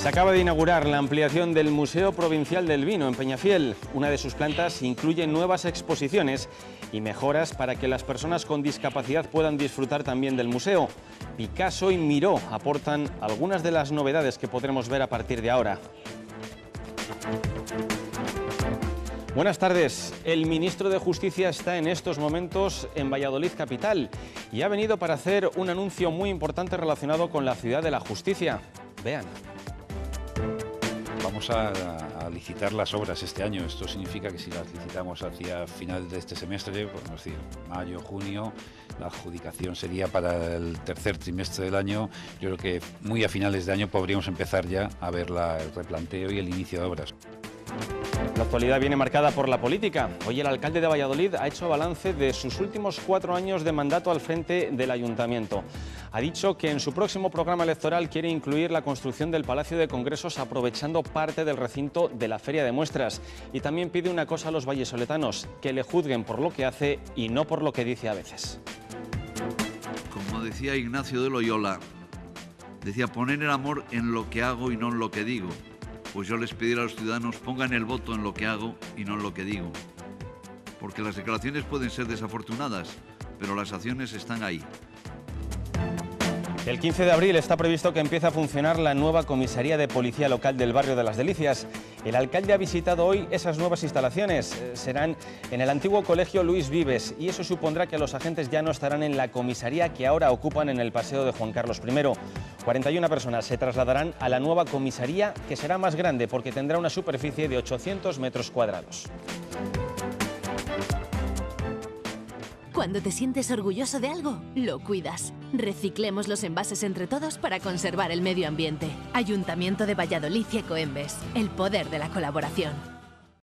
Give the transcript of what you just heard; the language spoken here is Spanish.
Se acaba de inaugurar la ampliación del Museo Provincial del Vino en Peñafiel. Una de sus plantas incluye nuevas exposiciones y mejoras para que las personas con discapacidad puedan disfrutar también del museo. Picasso y Miró aportan algunas de las novedades que podremos ver a partir de ahora. Buenas tardes. El ministro de Justicia está en estos momentos en Valladolid capital y ha venido para hacer un anuncio muy importante relacionado con la ciudad de la justicia. Vean. Vamos a, licitar las obras este año. Esto significa que si las licitamos hacia final de este semestre, podemos decir mayo, junio, la adjudicación sería para el tercer trimestre del año. Yo creo que muy a finales de año podríamos empezar ya a ver el replanteo y el inicio de obras. La actualidad viene marcada por la política. Hoy el alcalde de Valladolid ha hecho balance de sus últimos cuatro años de mandato al frente del ayuntamiento. Ha dicho que en su próximo programa electoral quiere incluir la construcción del Palacio de Congresos aprovechando parte del recinto de la Feria de Muestras. Y también pide una cosa a los vallesoletanos, que le juzguen por lo que hace y no por lo que dice a veces. Como decía Ignacio de Loyola, decía poner el amor en lo que hago y no en lo que digo pues yo les pediré a los ciudadanos pongan el voto en lo que hago y no en lo que digo. Porque las declaraciones pueden ser desafortunadas, pero las acciones están ahí. El 15 de abril está previsto que empiece a funcionar la nueva comisaría de policía local del barrio de las Delicias. El alcalde ha visitado hoy esas nuevas instalaciones. Serán en el antiguo colegio Luis Vives y eso supondrá que los agentes ya no estarán en la comisaría que ahora ocupan en el paseo de Juan Carlos I. 41 personas se trasladarán a la nueva comisaría que será más grande porque tendrá una superficie de 800 metros cuadrados. Cuando te sientes orgulloso de algo, lo cuidas. Reciclemos los envases entre todos para conservar el medio ambiente. Ayuntamiento de Valladolid y Ecoembes. El poder de la colaboración.